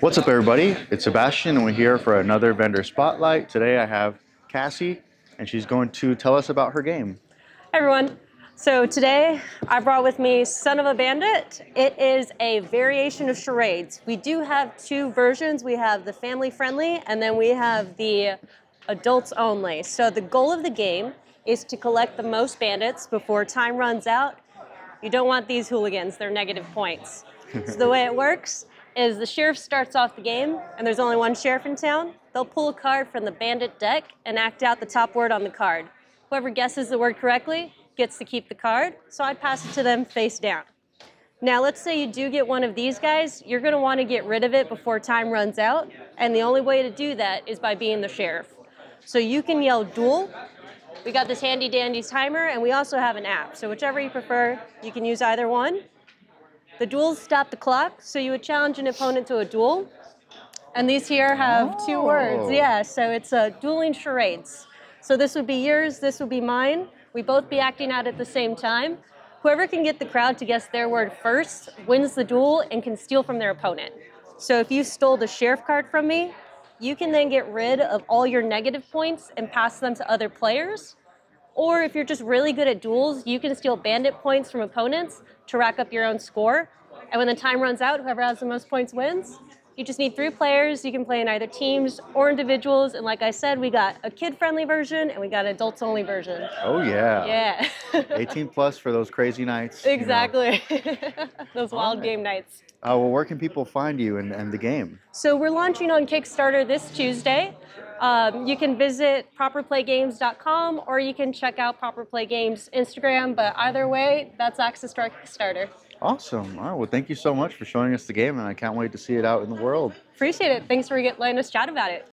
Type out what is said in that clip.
What's up, everybody? It's Sebastian, and we're here for another vendor spotlight. Today I have Cassie, and she's going to tell us about her game. Hi everyone. So today I brought with me Son of a Bandit. It is a variation of charades. We do have two versions. We have the family friendly and then we have the adults only. So the goal of the game is to collect the most bandits before time runs out. You don't want these hooligans, they're negative points. so the way it works is the sheriff starts off the game and there's only one sheriff in town. They'll pull a card from the bandit deck and act out the top word on the card. Whoever guesses the word correctly gets to keep the card, so I pass it to them face down. Now, let's say you do get one of these guys, you're gonna wanna get rid of it before time runs out, and the only way to do that is by being the sheriff. So you can yell duel. We got this handy dandy timer, and we also have an app. So whichever you prefer, you can use either one. The duels stop the clock, so you would challenge an opponent to a duel. And these here have oh. two words, yeah, so it's a dueling charades. So this would be yours, this would be mine. We both be acting out at the same time. Whoever can get the crowd to guess their word first wins the duel and can steal from their opponent. So if you stole the sheriff card from me, you can then get rid of all your negative points and pass them to other players. Or if you're just really good at duels, you can steal bandit points from opponents to rack up your own score. And when the time runs out, whoever has the most points wins. You just need three players. You can play in either teams or individuals. And like I said, we got a kid-friendly version and we got an adults-only version. Oh yeah. Yeah. 18 plus for those crazy nights. Exactly. You know. those wild right. game nights. Uh, well, where can people find you and, and the game? So we're launching on Kickstarter this Tuesday. Um, you can visit properplaygames.com or you can check out Proper Play Games Instagram, but either way, that's access to our Kickstarter. Awesome. All right. Well, thank you so much for showing us the game, and I can't wait to see it out in the world. Appreciate it. Thanks for letting us chat about it.